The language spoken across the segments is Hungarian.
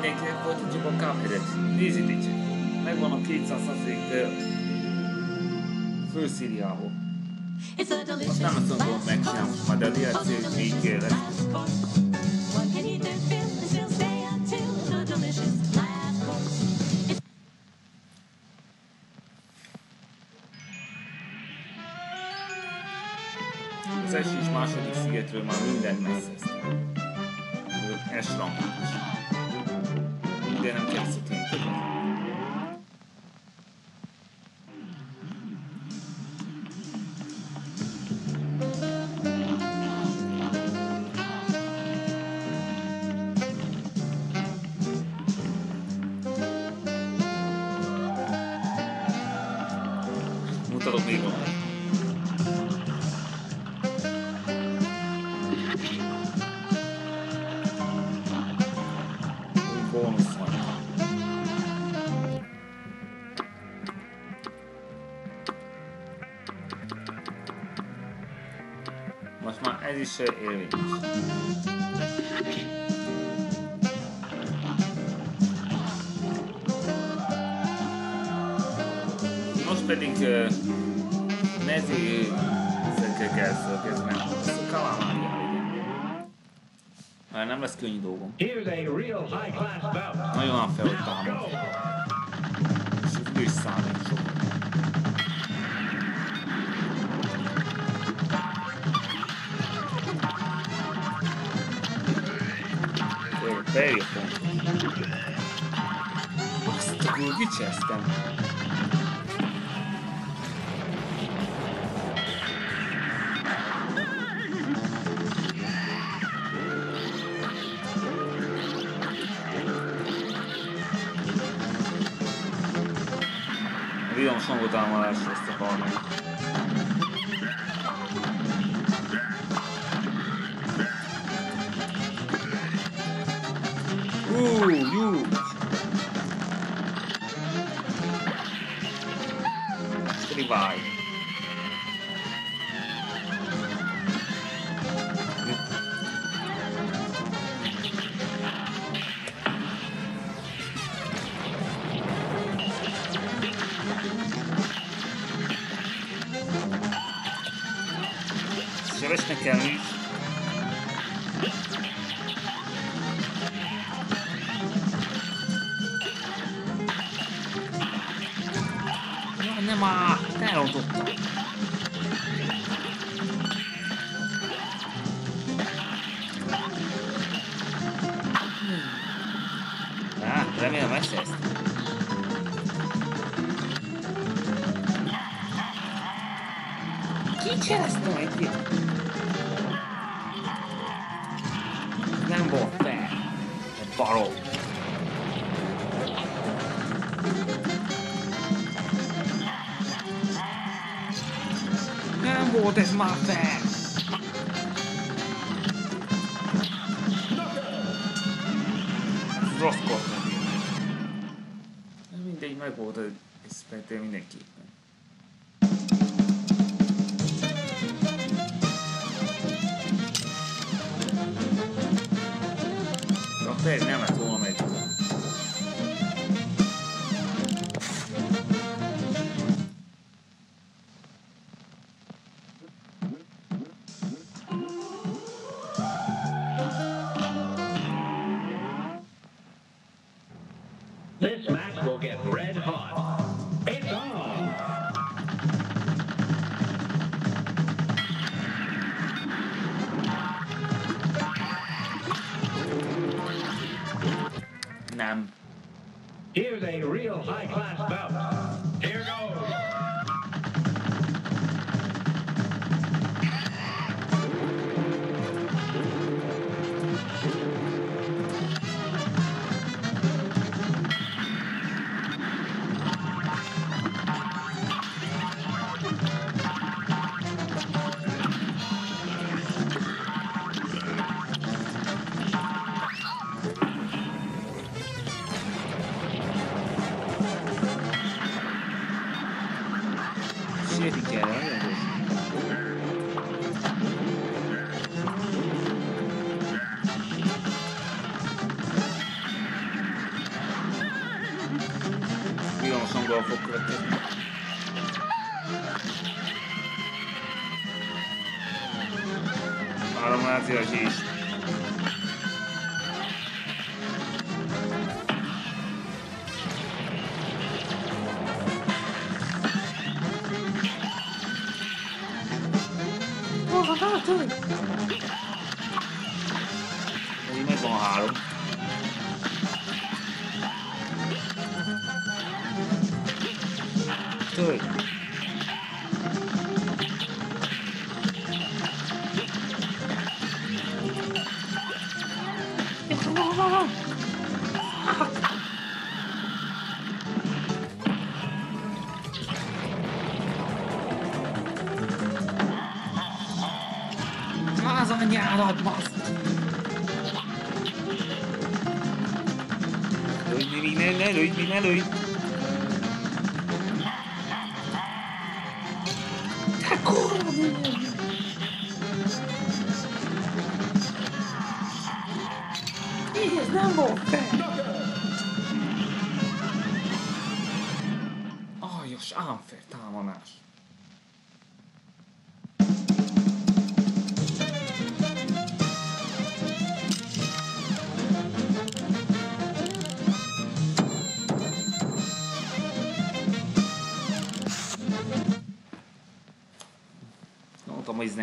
mindenkinek folytatjuk a Cuphead-et. Nézzétek Megvan a 200 főszíriából. Azt nem azt tudom megcsinálni, majd a DLC még lesz. Az első és második szigetről már mindent messzeztem. Is érvényes. Most pedig uh, nezi ezekkel kell szolgálni, ezt a Kalamária Hát nem lesz könnyű dolgom. Nagyon felhoztam a gicseztem. Villamos hangotámadásra ezt a harmadik. get Az anyádat, basz! Lőj, ne, ne lőj, ne lőj! Te kurva! Ez nem volt fel! Aljas, unfair támadás.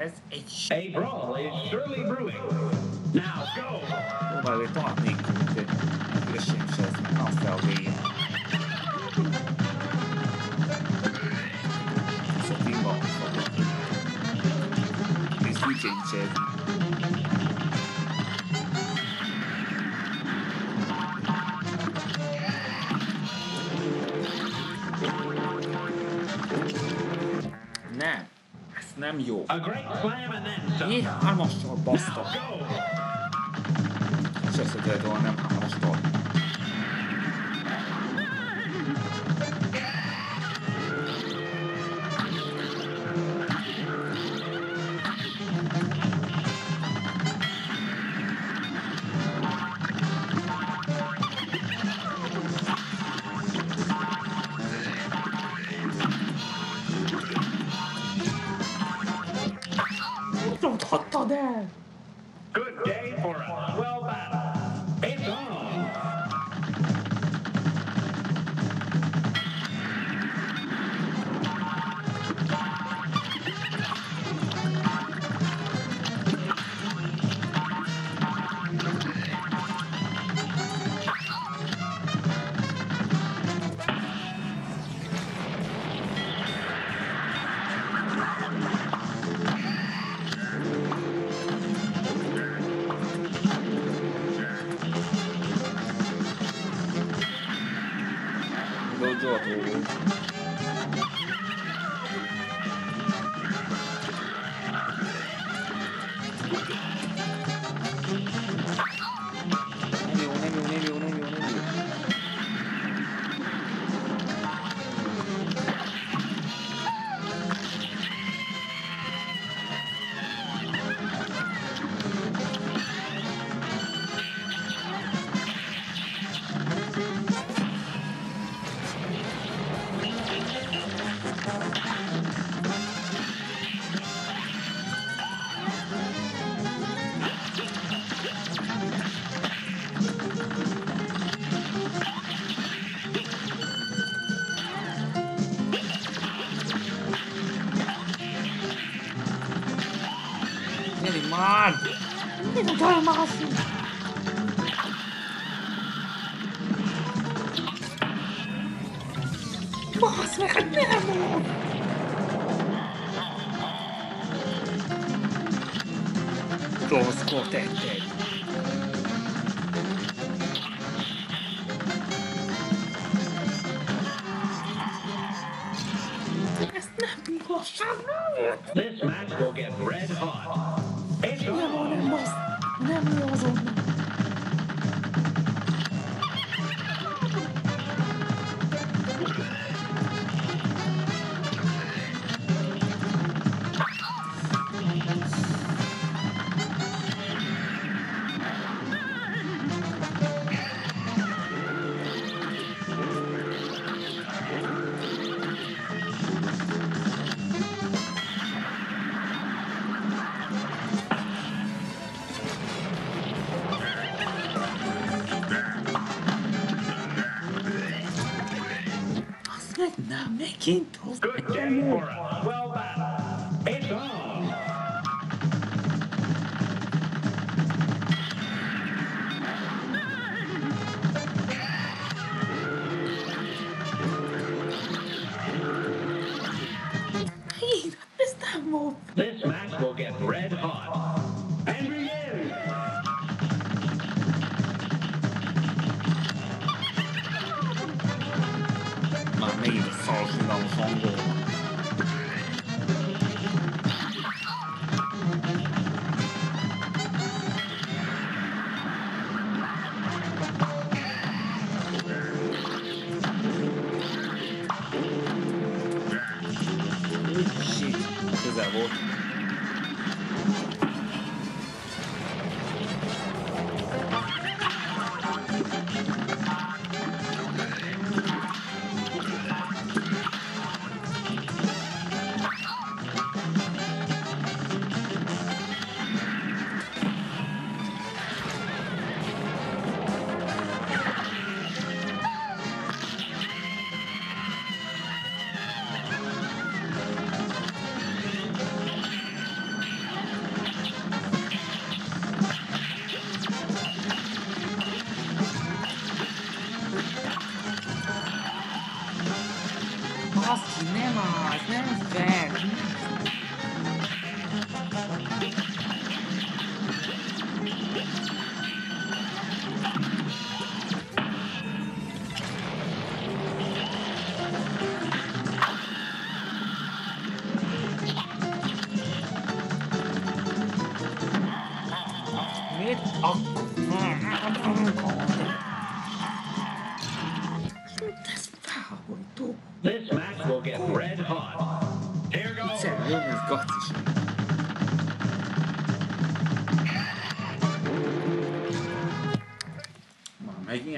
That's a brawl is surely brewing. Now go! Nobody thought me could be a shit show from Alpha V. It's a bingo. Weekend shit. Nem jó. A great slam and then some. Én hármassal go. És összetett volna nem hármastól. Yeah.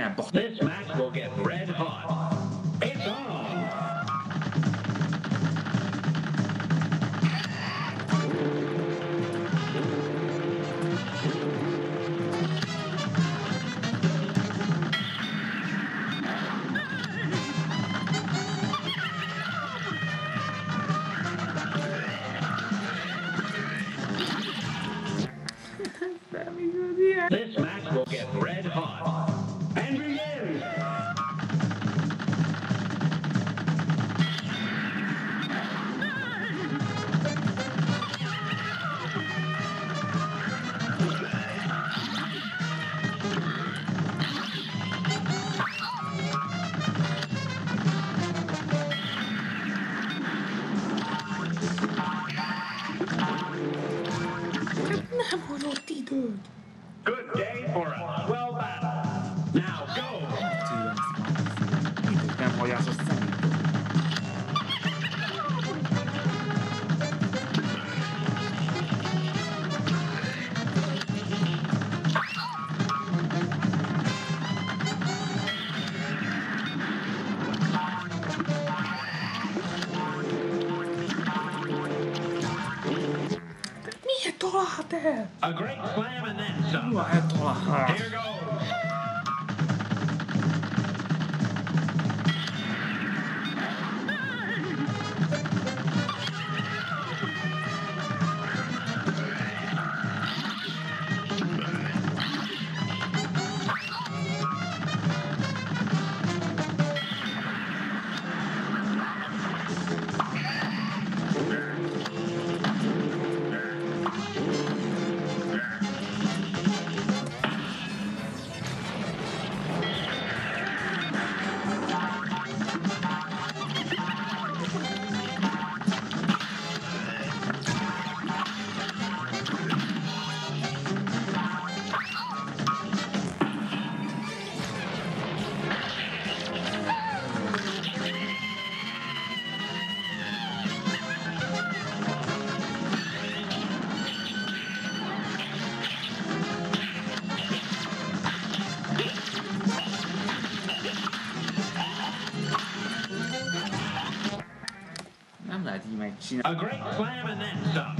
Elbak. This match will get red hot. It's on. A great plan, and then stop.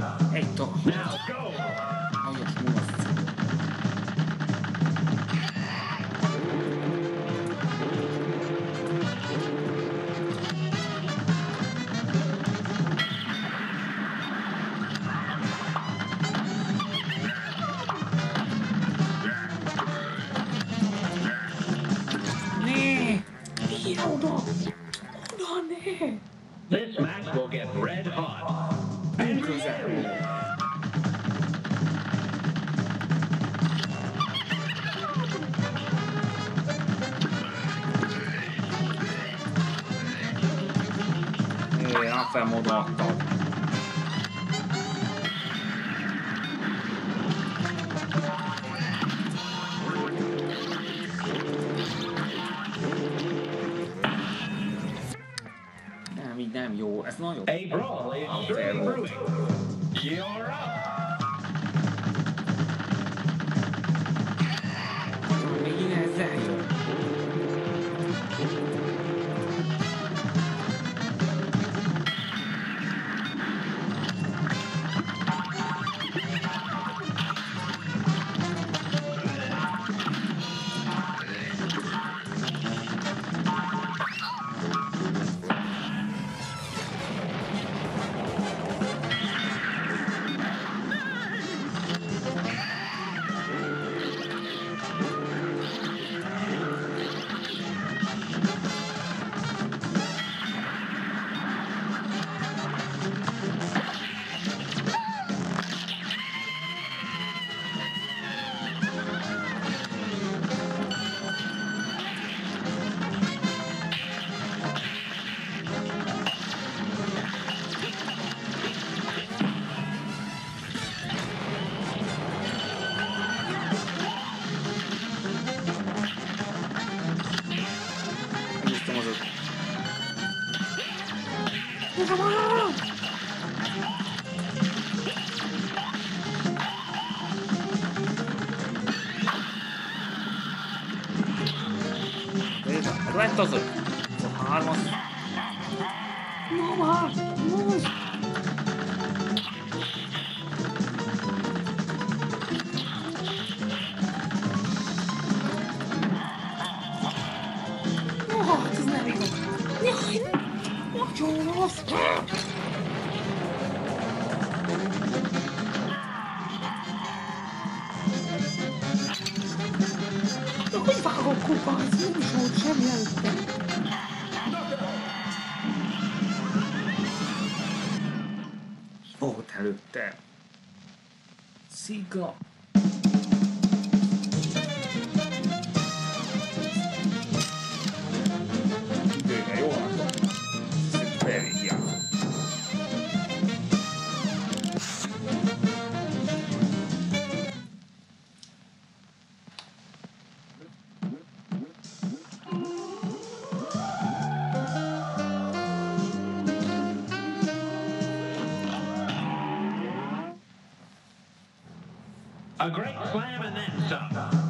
A great slam and then some.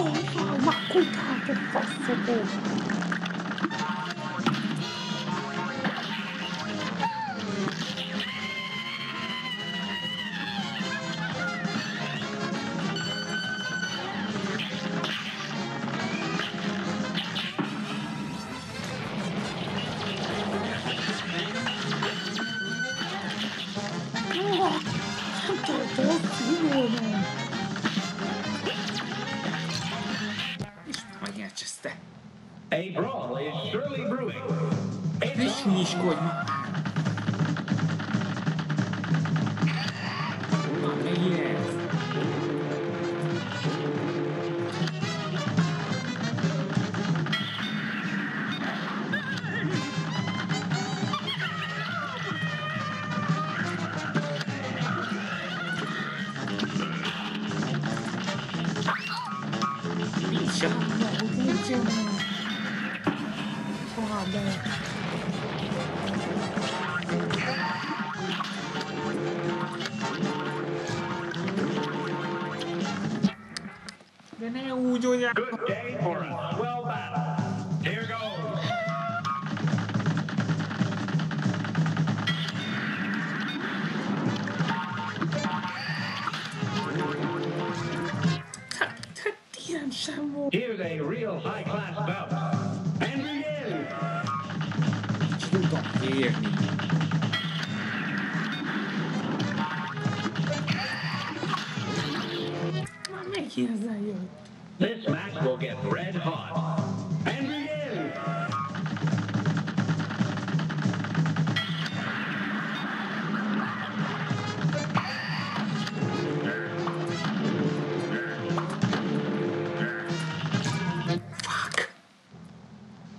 我操妈空大这个宝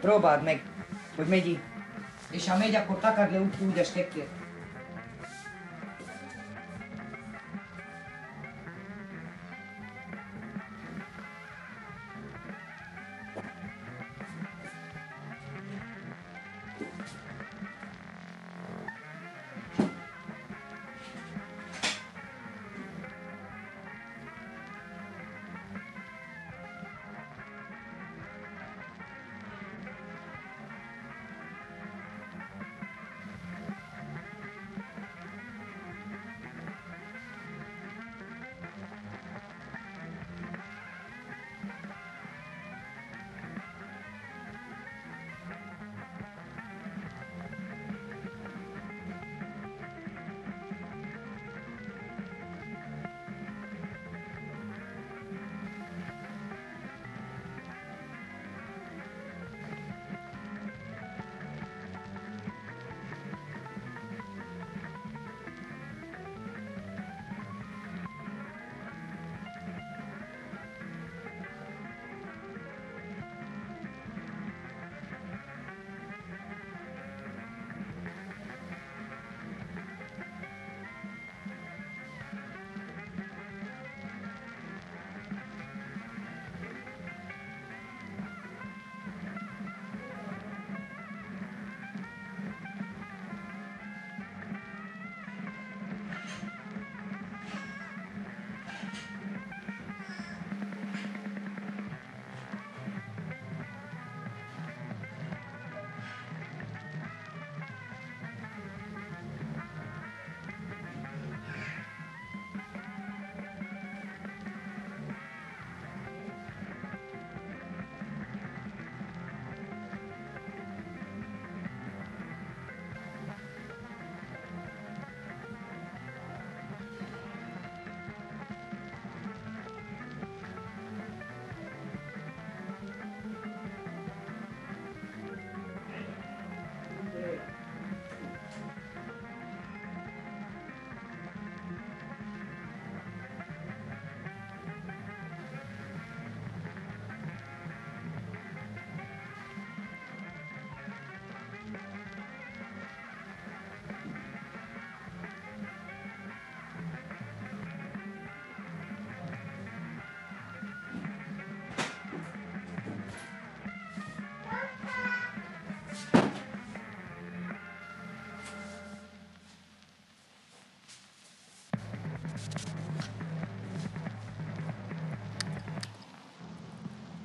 Próbáld meg, hogy megyi. És ha megy, akkor takard le úgy, úgy a stekkért.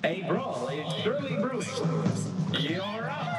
A brawl is surely brewing. You're up.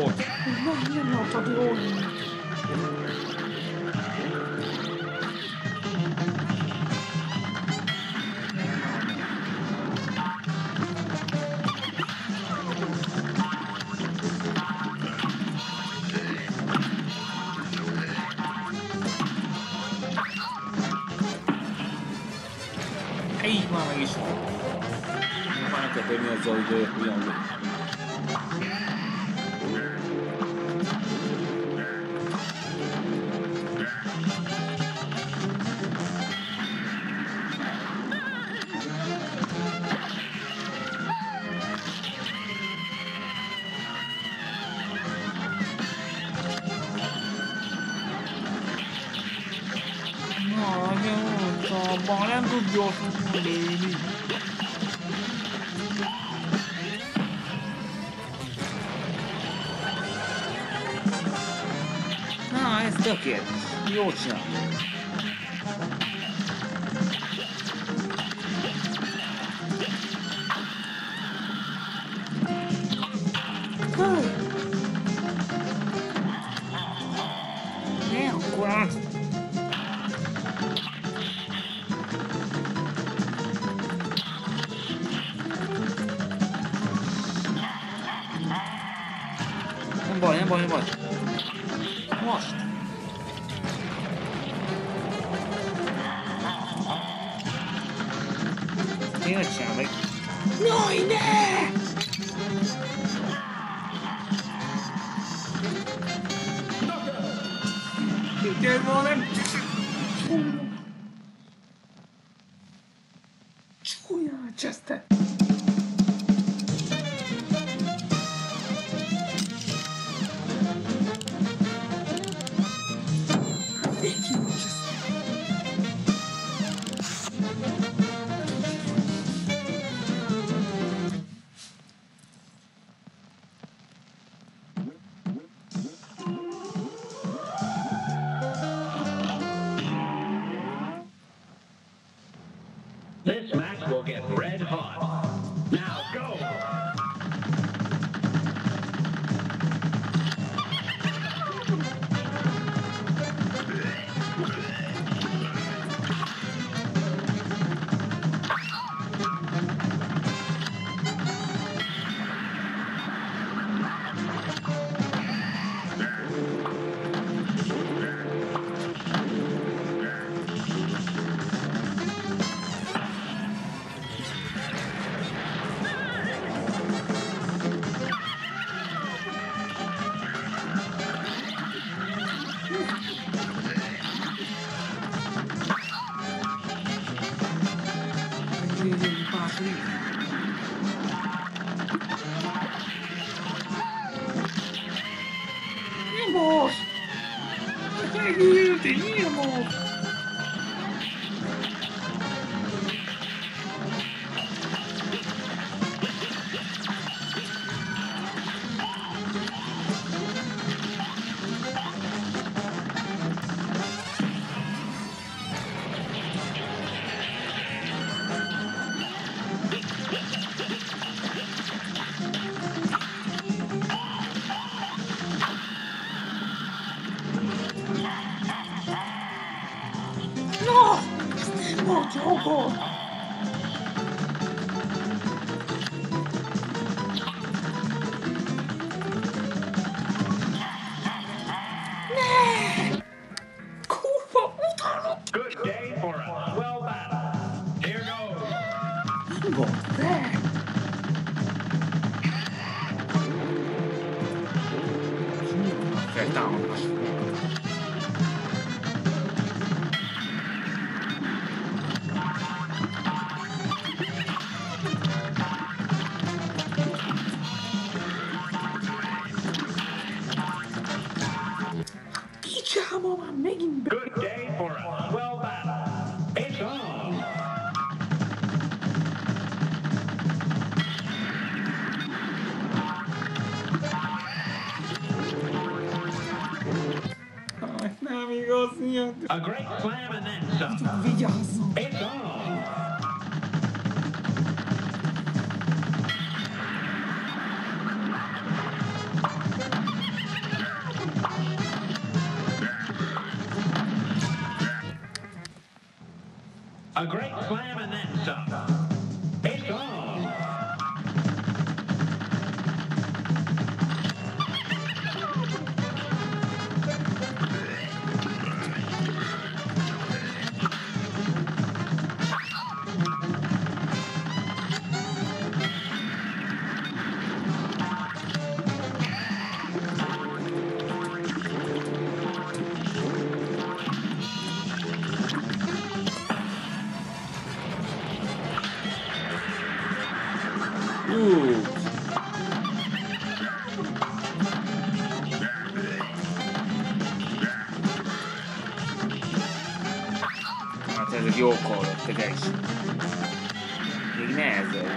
drót. Na, jön ott a drót. Így már meg is. Már nem kell törni azzal, hogy ugyanúgy. Hát ezek jó korrottak is. Még nehezebb.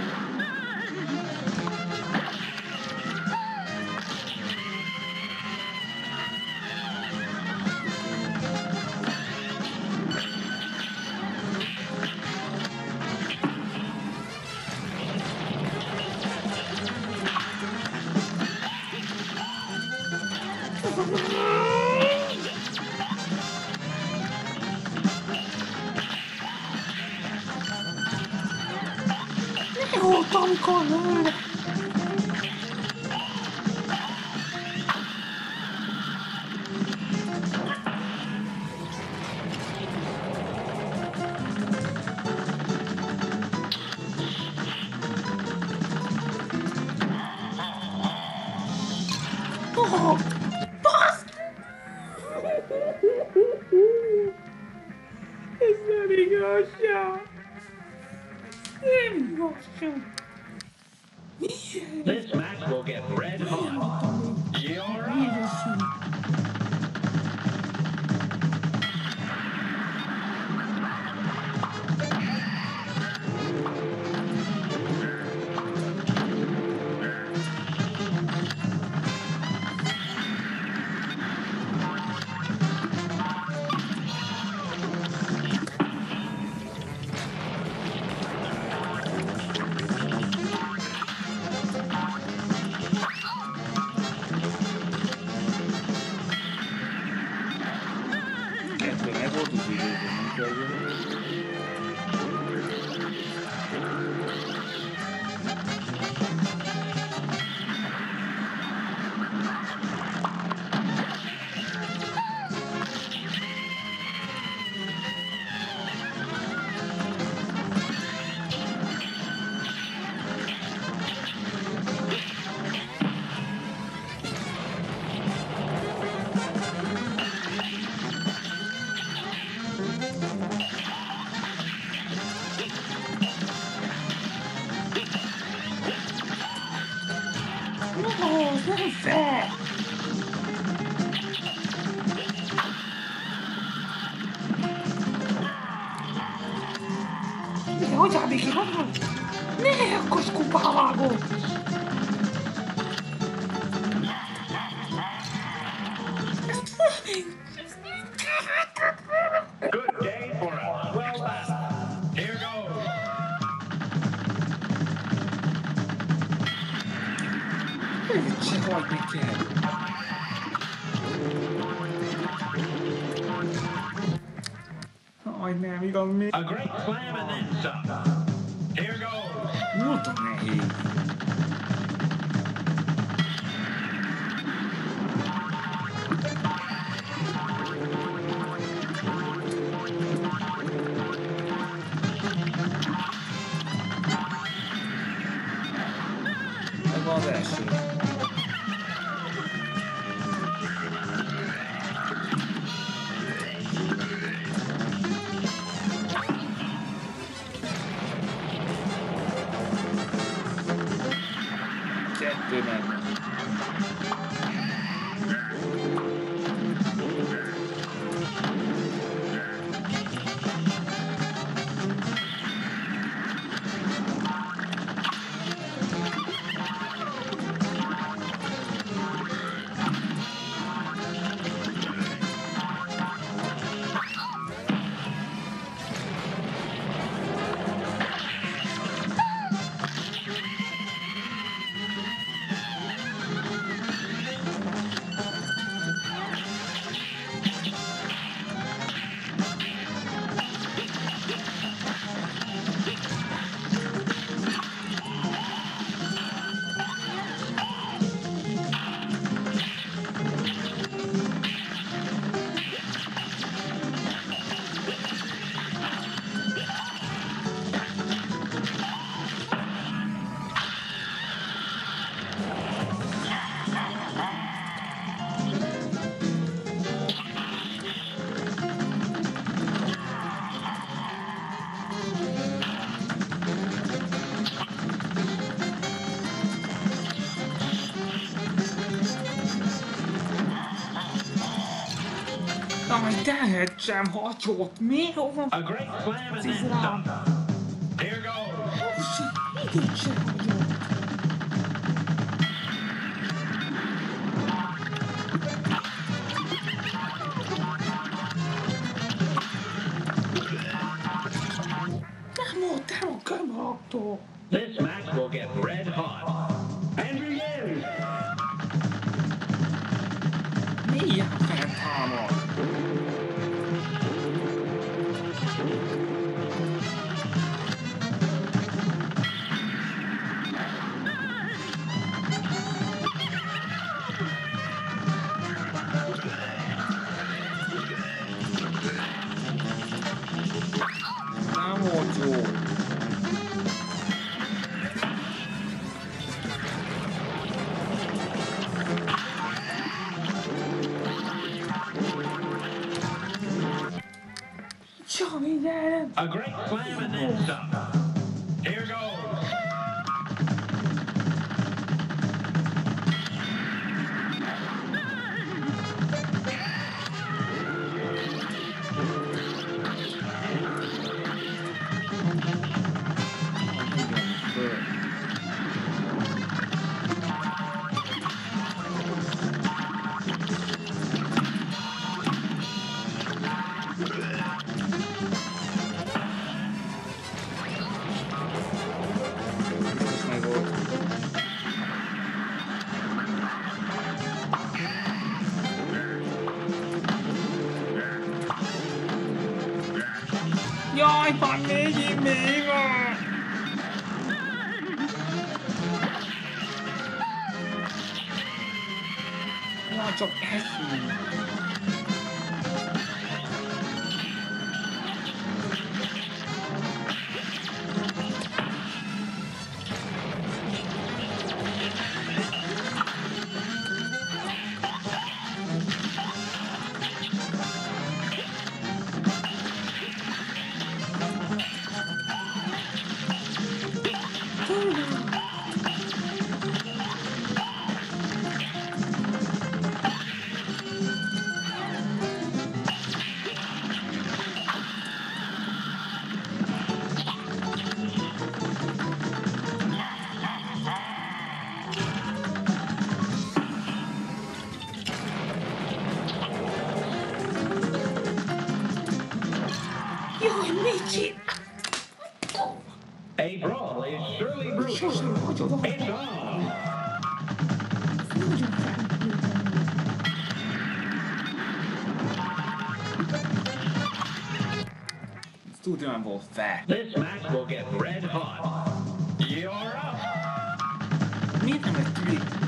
Jaj, tehet sem hagyott. Mi? Hova? A great slam and then Islam. A great slam and then. Shirley Brewing, and Dom. still doing both fat. This match will get red hot. You're up. Meet them at three.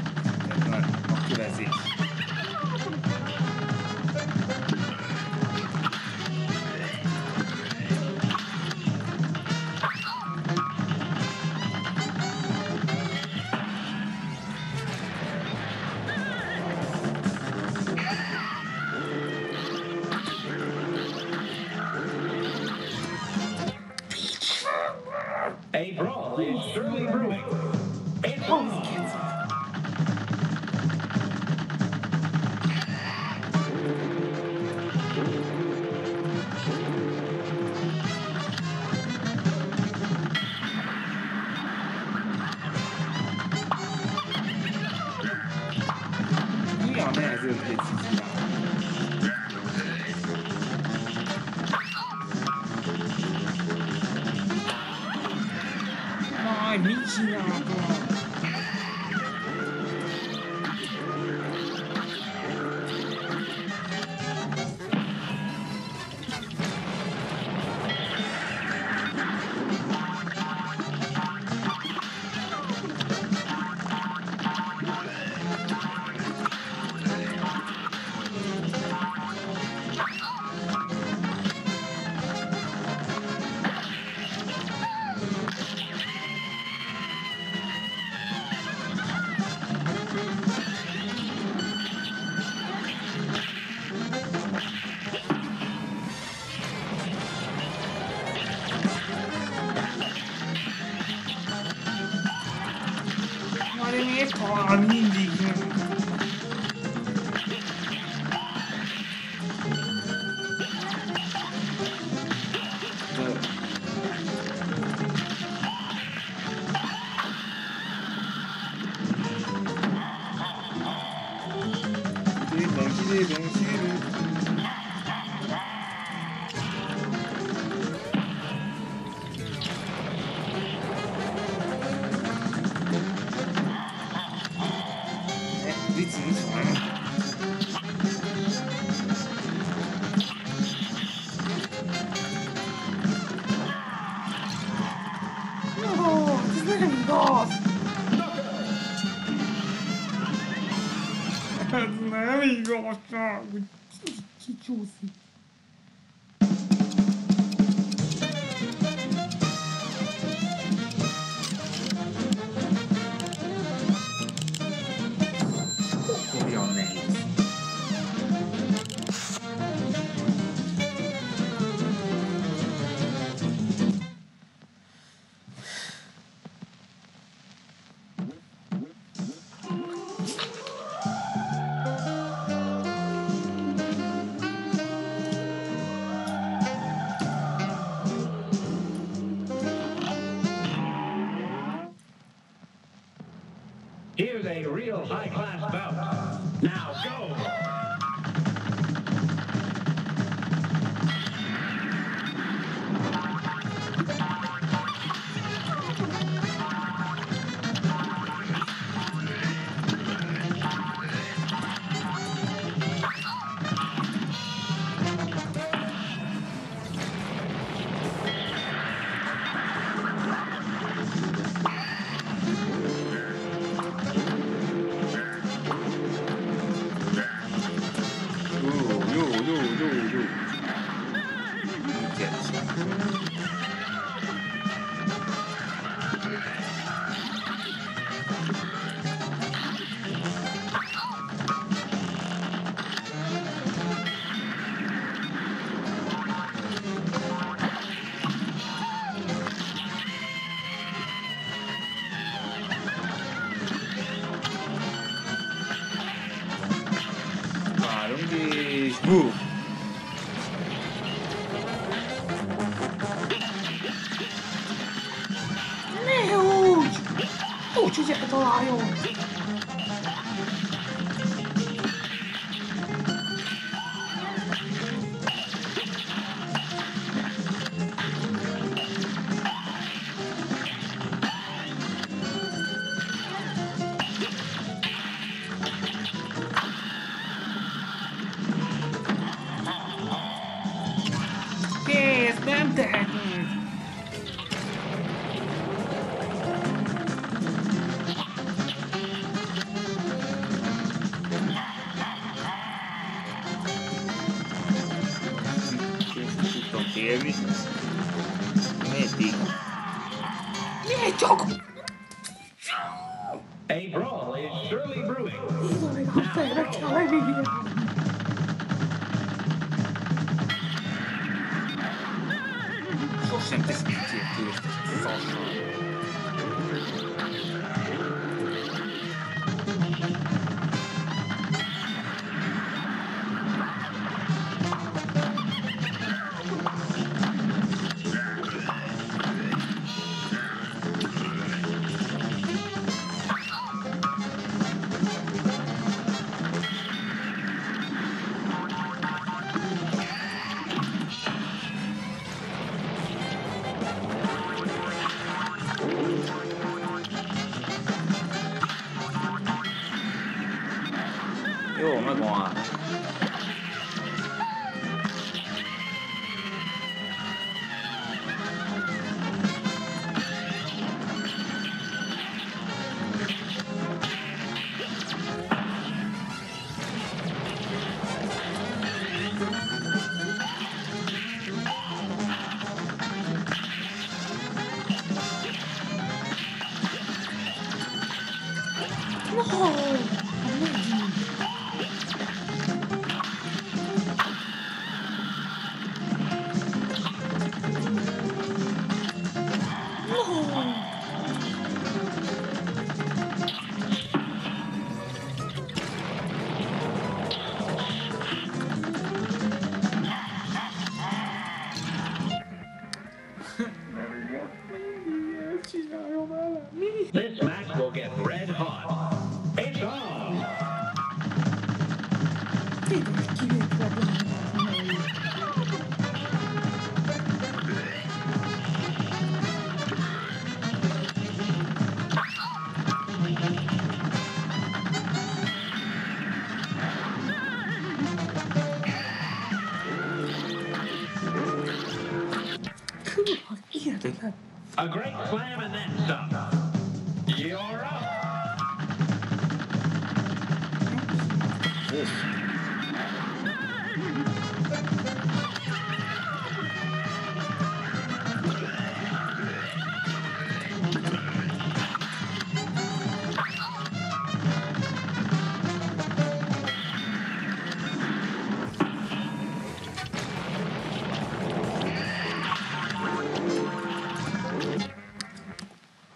哇你你 high class.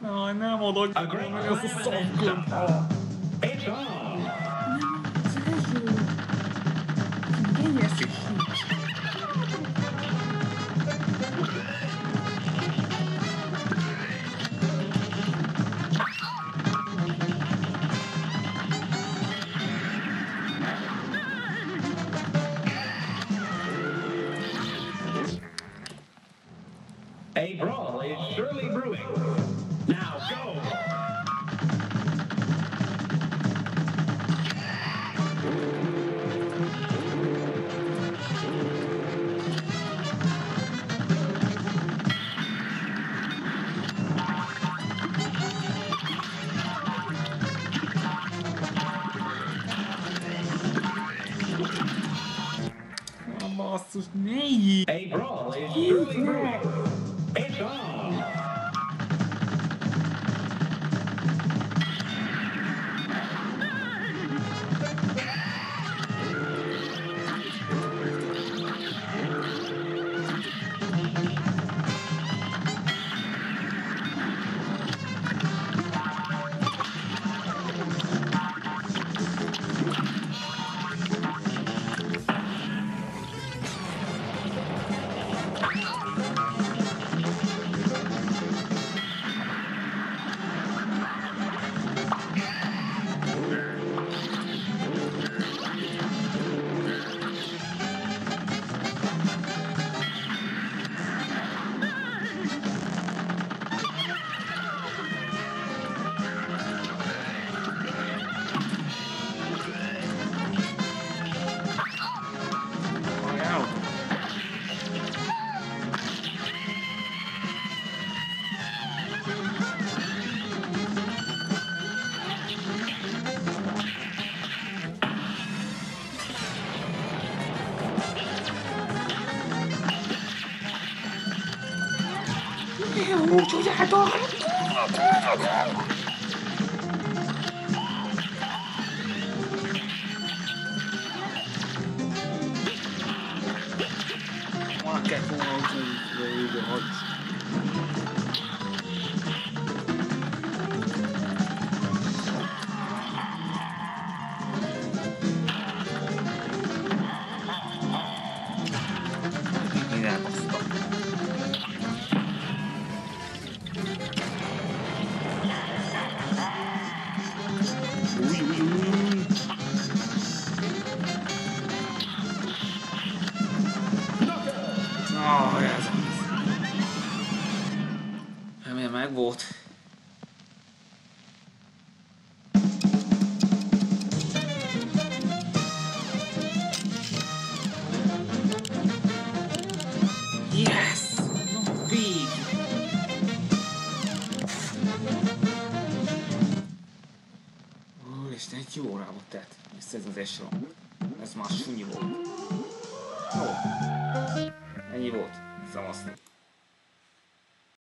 Ai, né, mano? Agora eu sou só um campo. god.